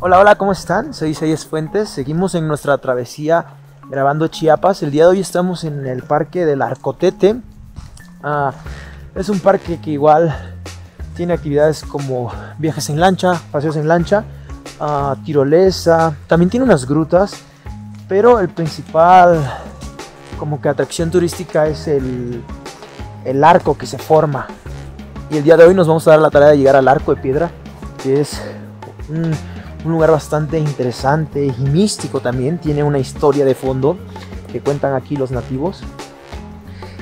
Hola, hola, ¿cómo están? Soy Isaías Fuentes. Seguimos en nuestra travesía grabando Chiapas. El día de hoy estamos en el parque del Arcotete. Ah, es un parque que igual tiene actividades como viajes en lancha, paseos en lancha, ah, tirolesa. También tiene unas grutas, pero el principal como que atracción turística es el, el arco que se forma. Y el día de hoy nos vamos a dar la tarea de llegar al arco de piedra, que es un un lugar bastante interesante y místico también. Tiene una historia de fondo que cuentan aquí los nativos.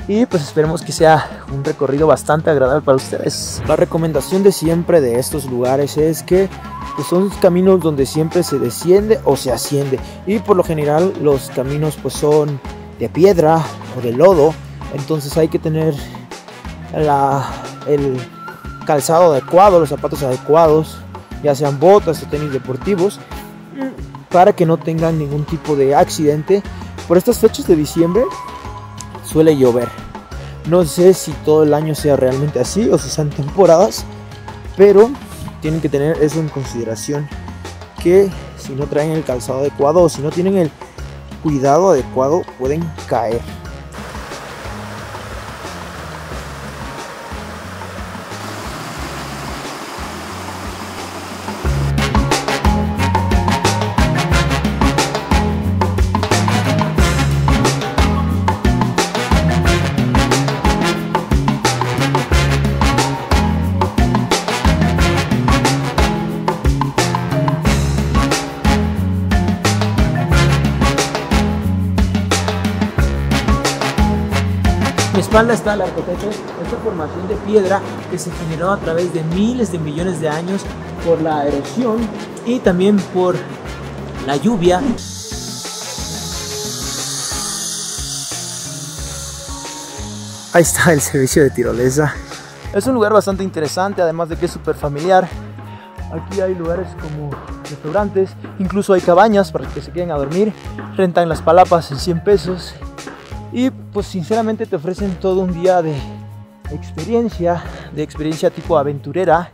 Y pues esperemos que sea un recorrido bastante agradable para ustedes. La recomendación de siempre de estos lugares es que pues, son caminos donde siempre se desciende o se asciende. Y por lo general los caminos pues son de piedra o de lodo. Entonces hay que tener la, el calzado adecuado, los zapatos adecuados ya sean botas o tenis deportivos, para que no tengan ningún tipo de accidente. Por estas fechas de diciembre suele llover. No sé si todo el año sea realmente así o si sean temporadas, pero tienen que tener eso en consideración. Que si no traen el calzado adecuado o si no tienen el cuidado adecuado, pueden caer. Mi espalda está el arcotete, esta formación de piedra que se generó a través de miles de millones de años por la erosión y también por la lluvia. Ahí está el servicio de tirolesa. Es un lugar bastante interesante, además de que es súper familiar. Aquí hay lugares como restaurantes, incluso hay cabañas para que se queden a dormir. Rentan las palapas en 100 pesos y pues sinceramente te ofrecen todo un día de experiencia, de experiencia tipo aventurera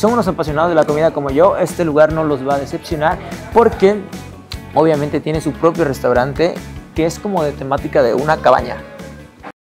son unos apasionados de la comida como yo, este lugar no los va a decepcionar porque obviamente tiene su propio restaurante que es como de temática de una cabaña.